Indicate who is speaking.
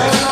Speaker 1: Bye.